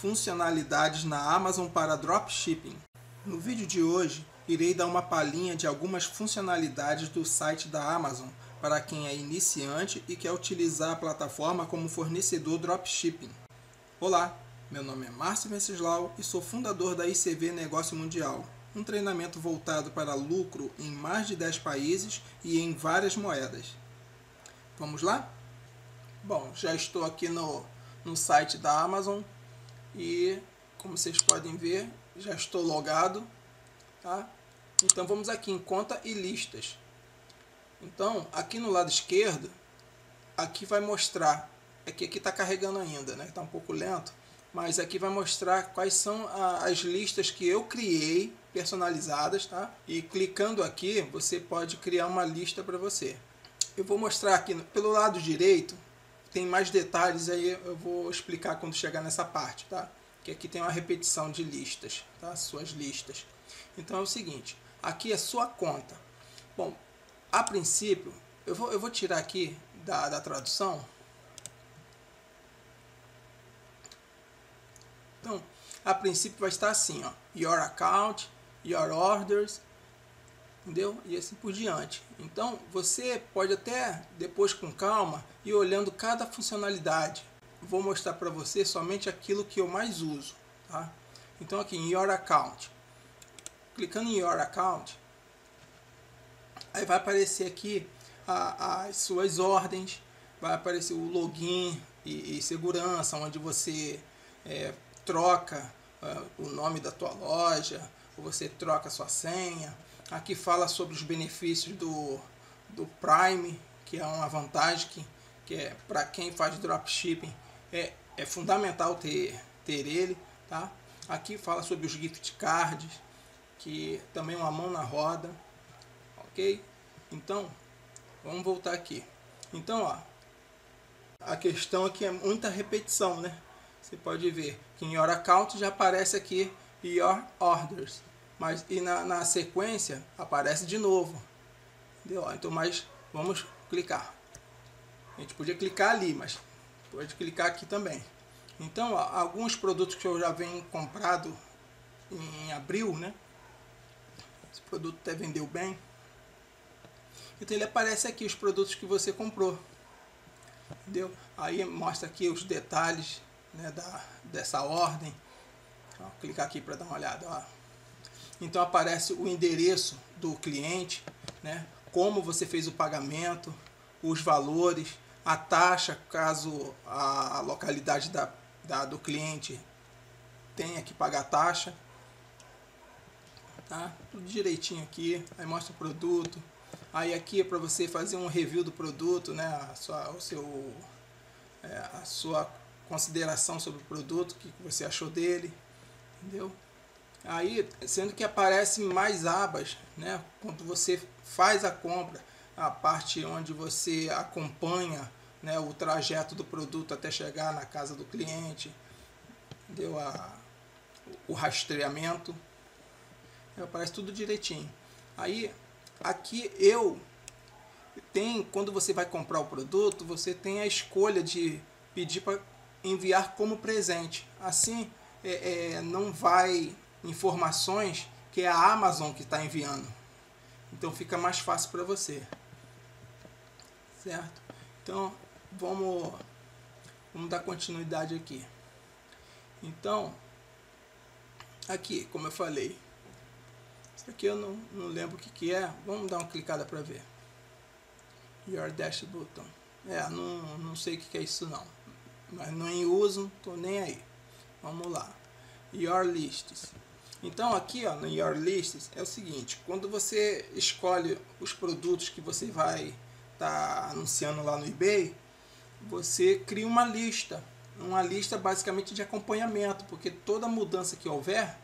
Funcionalidades na Amazon para Dropshipping. No vídeo de hoje, irei dar uma palhinha de algumas funcionalidades do site da Amazon para quem é iniciante e quer utilizar a plataforma como fornecedor dropshipping. Olá, meu nome é Márcio Venceslau e sou fundador da ICV Negócio Mundial, um treinamento voltado para lucro em mais de 10 países e em várias moedas. Vamos lá? Bom, já estou aqui no, no site da Amazon e como vocês podem ver, já estou logado, tá? Então vamos aqui em conta e listas. Então, aqui no lado esquerdo, aqui vai mostrar, aqui aqui está carregando ainda, né? Está um pouco lento, mas aqui vai mostrar quais são as listas que eu criei personalizadas, tá? E clicando aqui, você pode criar uma lista para você. Eu vou mostrar aqui pelo lado direito, tem mais detalhes aí eu vou explicar quando chegar nessa parte, tá? Que aqui tem uma repetição de listas, tá? Suas listas. Então é o seguinte, aqui é sua conta. Bom, a princípio, eu vou, eu vou tirar aqui da, da tradução. Então, a princípio vai estar assim, ó, your account, your orders, entendeu? E assim por diante. Então, você pode até, depois com calma, ir olhando cada funcionalidade. Vou mostrar para você somente aquilo que eu mais uso, tá? Então, aqui em Your Account. Clicando em Your Account, aí vai aparecer aqui a, as suas ordens, vai aparecer o login e, e segurança, onde você é, troca uh, o nome da tua loja, ou você troca sua senha, Aqui fala sobre os benefícios do, do Prime, que é uma vantagem que, que é para quem faz dropshipping é, é fundamental ter, ter ele. Tá? Aqui fala sobre os gift cards, que também é uma mão na roda. Ok? Então, vamos voltar aqui. Então, ó, a questão aqui é muita repetição, né? Você pode ver que em Your Account já aparece aqui Your Orders. Mas e na, na sequência aparece de novo. Entendeu? Então, mas vamos clicar. A gente podia clicar ali, mas pode clicar aqui também. Então, ó, alguns produtos que eu já venho comprado em abril, né? Esse produto até vendeu bem. Então ele aparece aqui os produtos que você comprou. Entendeu? Aí mostra aqui os detalhes né, da, dessa ordem. Ó, clicar aqui para dar uma olhada. Ó. Então aparece o endereço do cliente, né? como você fez o pagamento, os valores, a taxa, caso a localidade da, da do cliente tenha que pagar taxa. Tá? Tudo direitinho aqui. Aí mostra o produto. Aí aqui é para você fazer um review do produto, né? a, sua, o seu, é, a sua consideração sobre o produto, o que você achou dele. Entendeu? Aí, sendo que aparecem mais abas, né? Quando você faz a compra, a parte onde você acompanha né, o trajeto do produto até chegar na casa do cliente, deu a, o rastreamento, aparece tudo direitinho. Aí, aqui eu tem quando você vai comprar o produto, você tem a escolha de pedir para enviar como presente. Assim, é, é, não vai informações que é a Amazon que está enviando. Então fica mais fácil para você. Certo? Então vamos, vamos dar continuidade aqui. Então, aqui, como eu falei, isso aqui eu não, não lembro o que, que é. Vamos dar uma clicada para ver. Your Dash Button. É, não, não sei o que, que é isso não. Mas não em uso, tô nem aí. Vamos lá. Your Lists. Então aqui ó, no Your Lists é o seguinte, quando você escolhe os produtos que você vai estar tá anunciando lá no eBay, você cria uma lista, uma lista basicamente de acompanhamento, porque toda mudança que houver,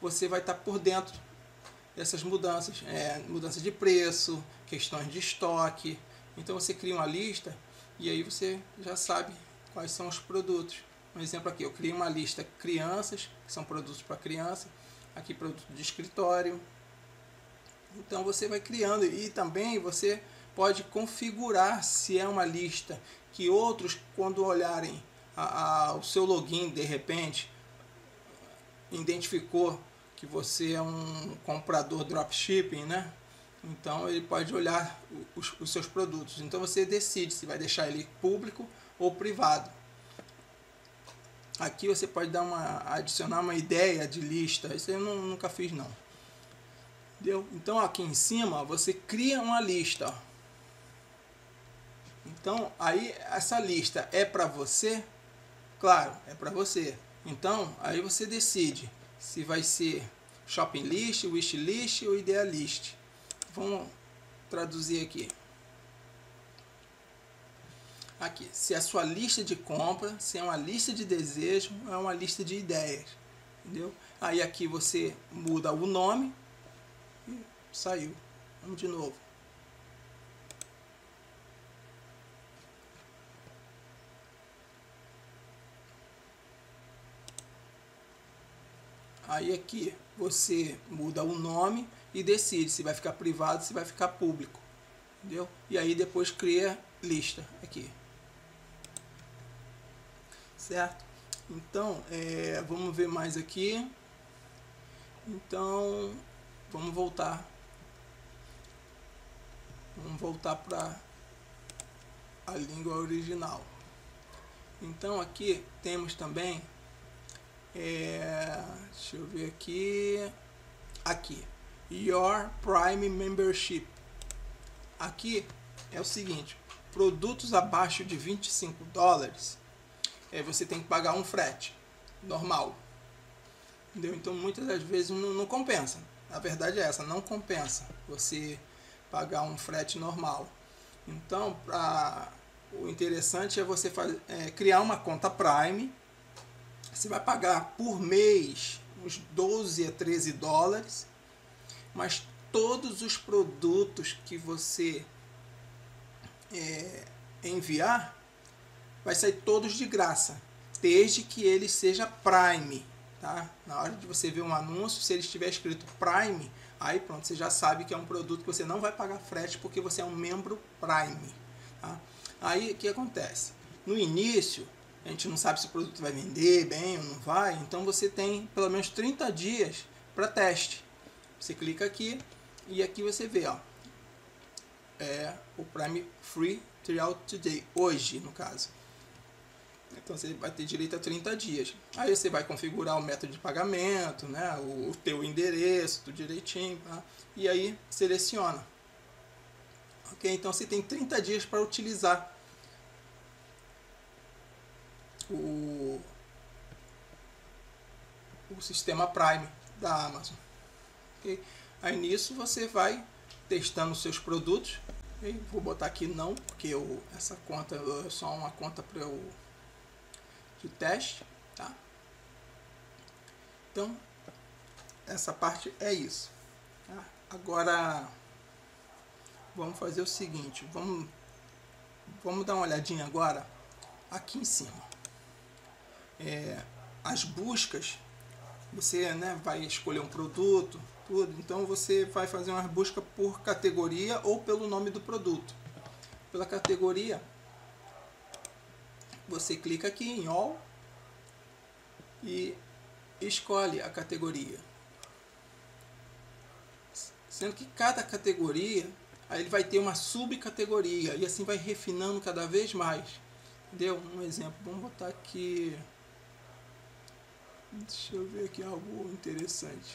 você vai estar tá por dentro dessas mudanças, é, mudança de preço, questões de estoque. Então você cria uma lista e aí você já sabe quais são os produtos. Um exemplo aqui, eu criei uma lista crianças, que são produtos para criança, aqui produto de escritório. Então você vai criando e também você pode configurar se é uma lista que outros quando olharem a, a, o seu login de repente identificou que você é um comprador dropshipping, né? Então ele pode olhar os, os seus produtos. Então você decide se vai deixar ele público ou privado. Aqui você pode dar uma, adicionar uma ideia de lista. Isso eu não, nunca fiz não. Entendeu? Então aqui em cima você cria uma lista. Então aí essa lista é para você? Claro, é para você. Então aí você decide se vai ser shopping list, wish list ou idealist. Vamos traduzir aqui. Aqui, se a sua lista de compra, se é uma lista de desejo, é uma lista de ideias, entendeu? Aí aqui você muda o nome e saiu. Vamos de novo. Aí aqui você muda o nome e decide se vai ficar privado, se vai ficar público. Entendeu? E aí depois cria lista aqui. Certo? Então, é, vamos ver mais aqui. Então, vamos voltar. Vamos voltar para a língua original. Então, aqui temos também. É, deixa eu ver aqui. Aqui Your Prime Membership. Aqui é o seguinte, produtos abaixo de 25 dólares, é, você tem que pagar um frete normal. Entendeu? Então muitas das vezes não, não compensa. A verdade é essa, não compensa você pagar um frete normal. Então, pra, o interessante é você fazer, é, criar uma conta Prime. Você vai pagar por mês uns 12 a 13 dólares mas todos os produtos que você é, enviar vai sair todos de graça, desde que ele seja Prime, tá? Na hora de você ver um anúncio, se ele estiver escrito Prime, aí pronto, você já sabe que é um produto que você não vai pagar frete porque você é um membro Prime, tá? Aí o que acontece? No início, a gente não sabe se o produto vai vender bem ou não vai, então você tem pelo menos 30 dias para teste. Você clica aqui e aqui você vê, ó, é o Prime Free Trial Today, hoje no caso. Então você vai ter direito a 30 dias. Aí você vai configurar o método de pagamento, né, o, o teu endereço, tudo direitinho, tá? e aí seleciona. Ok? Então você tem 30 dias para utilizar o, o sistema Prime da Amazon. Aí nisso você vai testando seus produtos. Okay? Vou botar aqui não, porque eu, essa conta é só uma conta para eu de teste, tá? Então essa parte é isso. Tá? Agora vamos fazer o seguinte, vamos vamos dar uma olhadinha agora aqui em cima. É, as buscas, você né, vai escolher um produto, tudo. Então você vai fazer uma busca por categoria ou pelo nome do produto. Pela categoria, você clica aqui em All e escolhe a categoria. Sendo que cada categoria, aí ele vai ter uma subcategoria e assim vai refinando cada vez mais. Entendeu? Um exemplo, vamos botar aqui. Deixa eu ver aqui algo interessante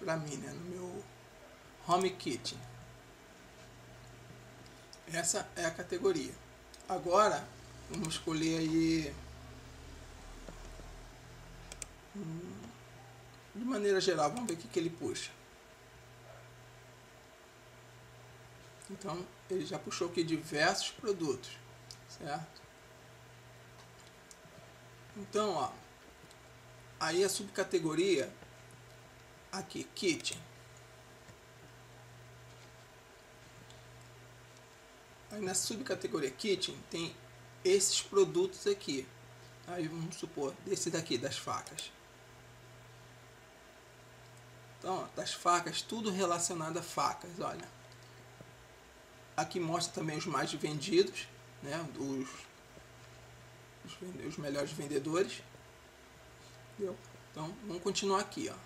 para mim, né, no meu home kitchen. Essa é a categoria. Agora, vamos escolher aí hum, de maneira geral, vamos ver o que, que ele puxa. Então, ele já puxou aqui diversos produtos, certo? Então, ó, aí a subcategoria aqui, kitchen. Aí na subcategoria kitchen tem esses produtos aqui. Aí vamos supor, desse daqui, das facas. Então, das facas, tudo relacionado a facas, olha. Aqui mostra também os mais vendidos, né, os, os, os melhores vendedores. Entendeu? Então, vamos continuar aqui, ó.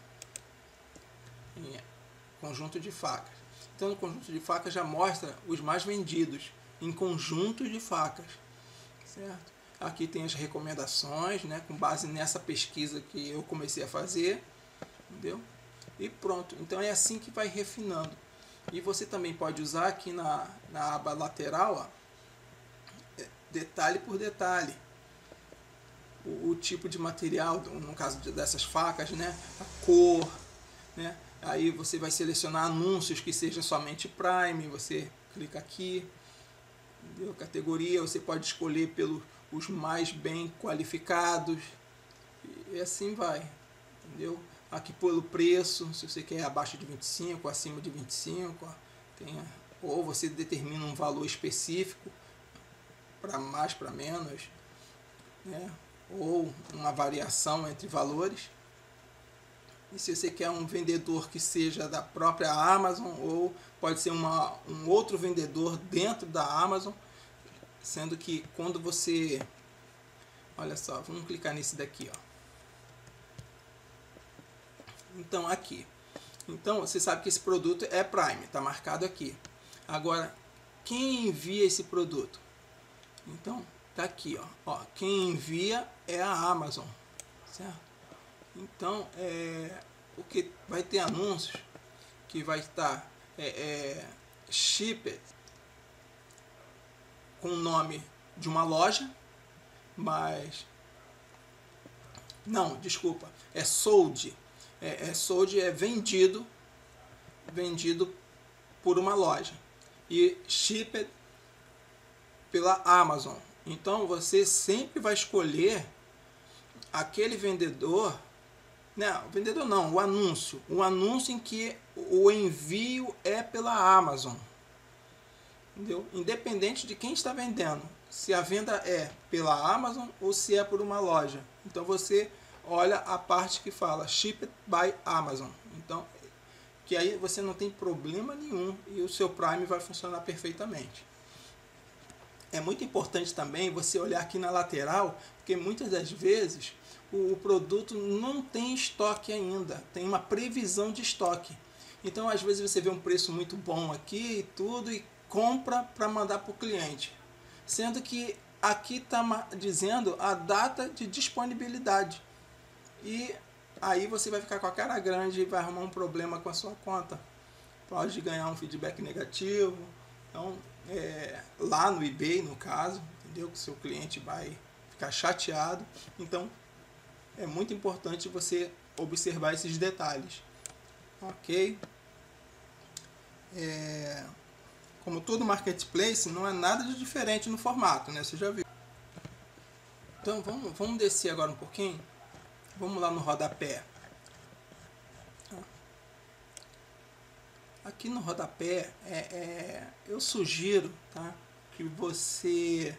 Em conjunto de facas. Então, no conjunto de facas já mostra os mais vendidos em conjuntos de facas, certo? Aqui tem as recomendações, né, com base nessa pesquisa que eu comecei a fazer, entendeu? E pronto. Então é assim que vai refinando. E você também pode usar aqui na, na aba lateral, ó, é, detalhe por detalhe. O, o, tipo de material, no caso dessas facas, né? A cor, né? Aí você vai selecionar anúncios que sejam somente Prime, você clica aqui, entendeu? categoria, você pode escolher pelos os mais bem qualificados, e assim vai, entendeu? Aqui pelo preço, se você quer abaixo de 25, acima de 25, ó, tem, ou você determina um valor específico, para mais, para menos, né? ou uma variação entre valores. E se você quer um vendedor que seja da própria Amazon, ou pode ser uma, um outro vendedor dentro da Amazon, sendo que quando você. Olha só, vamos clicar nesse daqui, ó. Então, aqui. Então, você sabe que esse produto é Prime, está marcado aqui. Agora, quem envia esse produto? Então, tá aqui, ó. ó quem envia é a Amazon, certo? Então, é, o que vai ter anúncios que vai estar é, é, shipped com o nome de uma loja, mas não, desculpa, é sold é, é sold é vendido, vendido por uma loja e shipped pela Amazon. Então você sempre vai escolher aquele vendedor, não, vendedor não, o anúncio, o anúncio em que o envio é pela Amazon. Entendeu? Independente de quem está vendendo, se a venda é pela Amazon ou se é por uma loja. Então você olha a parte que fala Shipped by Amazon. Então, que aí você não tem problema nenhum e o seu Prime vai funcionar perfeitamente. É muito importante também você olhar aqui na lateral, porque muitas das vezes o produto não tem estoque ainda, tem uma previsão de estoque. Então, às vezes você vê um preço muito bom aqui e tudo e compra para mandar para o cliente, sendo que aqui está dizendo a data de disponibilidade. E aí você vai ficar com a cara grande e vai arrumar um problema com a sua conta. Pode ganhar um feedback negativo. Então, é, lá no eBay, no caso, entendeu? Que seu cliente vai ficar chateado. Então, é muito importante você observar esses detalhes. Ok? É, como todo marketplace, não é nada de diferente no formato, né? Você já viu. Então, vamos, vamos descer agora um pouquinho. Vamos lá no rodapé. Aqui no rodapé, é, é, eu sugiro tá, que você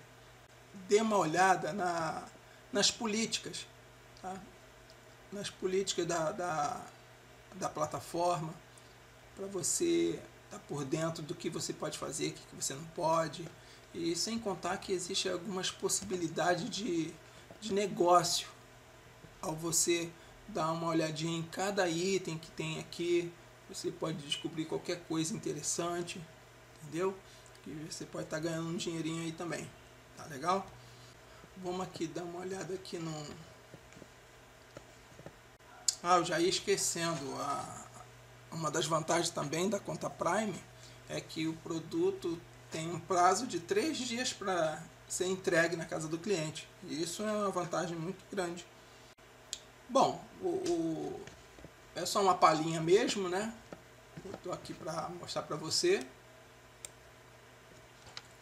dê uma olhada na, nas políticas, tá? nas políticas da, da, da plataforma, para você estar tá por dentro do que você pode fazer, o que você não pode, e sem contar que existem algumas possibilidades de, de negócio ao você dar uma olhadinha em cada item que tem aqui, você pode descobrir qualquer coisa interessante, entendeu? E você pode estar tá ganhando um dinheirinho aí também, tá legal? Vamos aqui dar uma olhada aqui no... Ah, eu já ia esquecendo, a... uma das vantagens também da conta Prime é que o produto tem um prazo de três dias para ser entregue na casa do cliente. E isso é uma vantagem muito grande. Bom, o, o, é só uma palhinha mesmo, né? Eu estou aqui para mostrar para você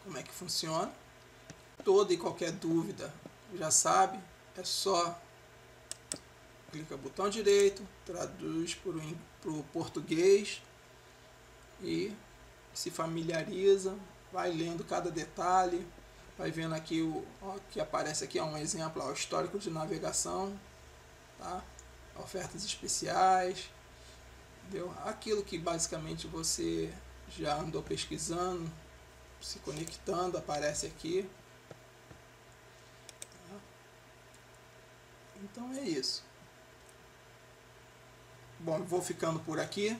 como é que funciona. Toda e qualquer dúvida, já sabe, é só clica botão direito, traduz para o português e se familiariza, vai lendo cada detalhe, vai vendo aqui o ó, que aparece aqui é um exemplo, ó, histórico de navegação, tá? ofertas especiais, entendeu? aquilo que basicamente você já andou pesquisando, se conectando, aparece aqui. Tá? Então é isso. Bom, vou ficando por aqui.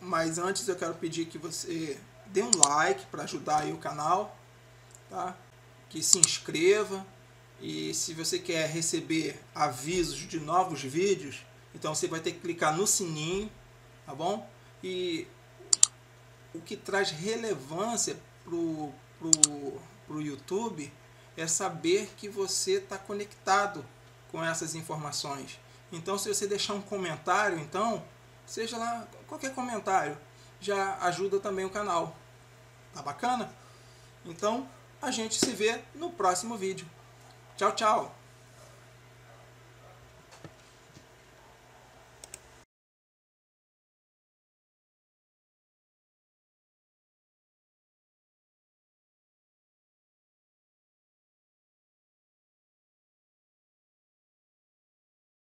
Mas antes eu quero pedir que você dê um like para ajudar o canal, tá? Que se inscreva e se você quer receber avisos de novos vídeos, então você vai ter que clicar no sininho, tá bom? E o que traz relevância pro, pro, pro YouTube é saber que você está conectado com essas informações. Então, se você deixar um comentário, então, seja lá qualquer comentário, já ajuda também o canal. Tá bacana? Então, a gente se vê no próximo vídeo. Tchau, tchau!